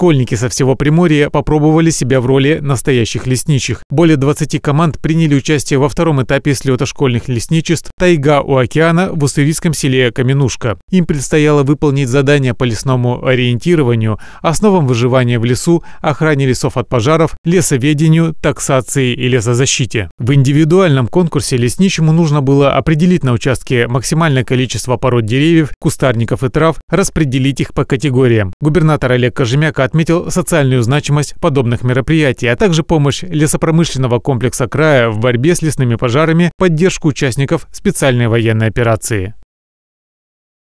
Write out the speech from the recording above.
Школьники со всего Приморья попробовали себя в роли настоящих лесничих. Более 20 команд приняли участие во втором этапе слета школьных лесничеств «Тайга у океана» в уссурийском селе Каменушка. Им предстояло выполнить задания по лесному ориентированию, основам выживания в лесу, охране лесов от пожаров, лесоведению, таксации и лесозащите. В индивидуальном конкурсе лесничему нужно было определить на участке максимальное количество пород деревьев, кустарников и трав, распределить их по категориям. Губернатор Олег Кожемяк отметил социальную значимость подобных мероприятий, а также помощь лесопромышленного комплекса края в борьбе с лесными пожарами, поддержку участников специальной военной операции.